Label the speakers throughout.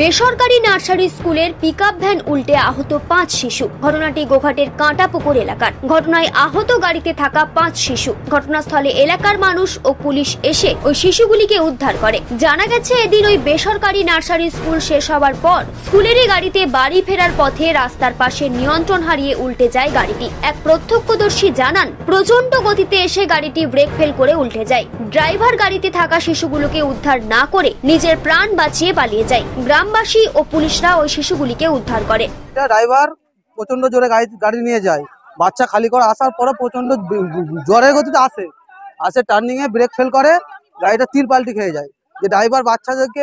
Speaker 1: বেসরকারি নার্সারি স্কুলের pickup van উল্টে আহত পাঁচ শিশু। ঘটনাটি গোঘাটের কাঁটাপুকুর এলাকার। ঘটনায় আহত গাড়িতে থাকা পাঁচ শিশু। ঘটনাস্থলে এলাকার মানুষ ও পুলিশ এসে ওই শিশুগুলিকে উদ্ধার করে। জানা গেছে, এদিন ওই বেসরকারি নার্সারি স্কুল শেষ হওয়ার পর স্কুলেরই গাড়িতে বাড়ি ফেরার পথে রাস্তার পাশে নিয়ন্ত্রণ হারিয়ে উল্টে যায় গাড়িটি। এক প্রত্যক্ষদর্শী জানান প্রচণ্ড গতিতে এসে গাড়িটি ব্রেক ফেল করে উল্টে যায়। ড্রাইভার গাড়িতে থাকা শিশুগুলোকে উদ্ধার না করে নিজের প্রাণ বাঁচিয়ে পালিয়ে যায়। গ্রামবাসী ও পুলিশরা ওই শিশুগুলিকে উদ্ধার করে।
Speaker 2: ড্রাইভার প্রচণ্ড জোরে গাড়ি গাড়ি নিয়ে যায়। বাচ্চা খালি করে আসার পরে প্রচণ্ড জ্বরের গতিতে আসে। আসে টার্নিং এ ব্রেক ফেল করে, গাড়িটা তিল পাল্টি খেয়ে যায়। যে ড্রাইভার বাচ্চাদেরকে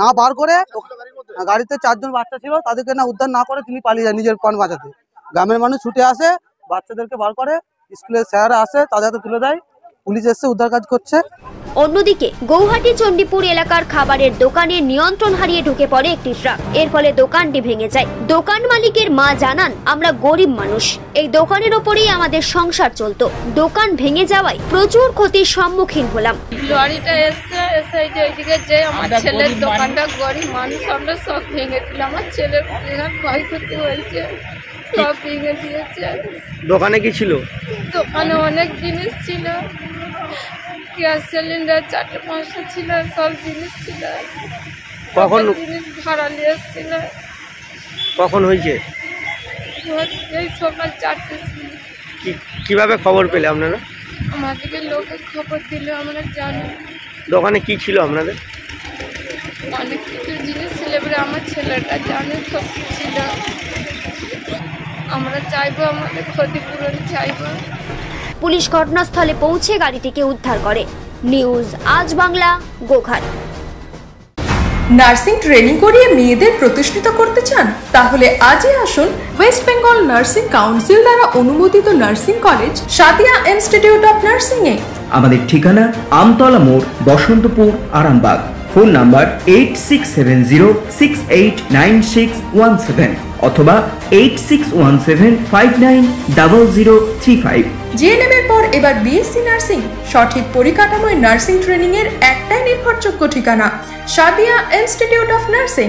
Speaker 2: না বার করে, গাড়িতে চারজন বাচ্চা ছিল, তাদেরকে না উদ্ধার না করে তিনি পালিয়ে যায় নিজের প্রাণ বাঁচাতে। গ্রামের মানুষ ছুটে আসে, বাচ্চাদেরকে বার করে, স্কুলের স্যাররা আসে, তাদের হাতে তুলে দেয়, পুলিশ এসে উদ্ধার কাজ করছে।
Speaker 1: অন্যদিকে গৌহাটি চণ্ডীপুর এলাকার খাবারের দোকানে নিয়ন্ত্রণ হারিয়ে ঢুকে পড়ে একটি ট্রাক। এর ফলে দোকানটি ভেঙে যায়। দোকান মালিকের মা জানান আমরা গরিব মানুষ। এই দোকানের ওপরেই আমাদের সংসার চলতো। দোকান ভেঙে যাওয়ায় প্রচুর ক্ষতির সম্মুখীন হলাম।
Speaker 3: লরিটা এসছে এসে এই যে এইদিকে যে আমার ছেলের দোকানটা গরিব মানুষ আমরা সব ভেঙে দিল আমার ছেলের ক্ষয়ক্ষতি হয়েছে সব ভেঙে দিয়েছে।
Speaker 4: দোকানে কি ছিল?
Speaker 3: দোকানে অনেক জিনিস ছিল। গ্যাস সিলিন্ডার চারটে পাঁচটা ছিল সব জিনিস ছিল।
Speaker 4: কখন
Speaker 3: জিনিস ভাড়া নিয়ে এসছিল
Speaker 4: কখন হয়েছে?
Speaker 3: এই সকাল চারটে
Speaker 4: কীভাবে খবর পেলে আপনারা?
Speaker 3: আমাদেরকে লোকে খবর দিল আমরা জানি।
Speaker 4: দোকানে কি ছিল আপনাদের?
Speaker 3: অনেক কিছু জিনিস ছিল এবারে আমার ছেলেটা জানে সব ছিল। আমরা চাইব আমাদের ক্ষতিপূরণ চাইব।
Speaker 1: পুলিশ ঘটনাস্থলে পৌঁছে গাড়িটিকে উদ্ধার করে। নিউজ আজ বাংলা গোঘাট।
Speaker 5: নার্সিং ট্রেনিং করিয়ে মেয়েদের প্রতিষ্ঠিত করতে চান তাহলে আজই আসুন ওয়েস্ট বেঙ্গল নার্সিং কাউন্সিল দ্বারা অনুমোদিত nursing college Sadia institute of nursing এ
Speaker 6: আমাদের ঠিকানা আমতলা মোড় Basantapur Arambagh. Phone number eight six seven zero six eight nine six one seven অথবা eight six one seven five nine double zero three five
Speaker 5: GNM এবার BSc nursing সঠিক পরিকাঠামোয় nursing ট্রেনিংয়ের একটাই নির্ভরযোগ্য ঠিকানা সাদিয়া ইনস্টিটিউট অফ নার্সিং।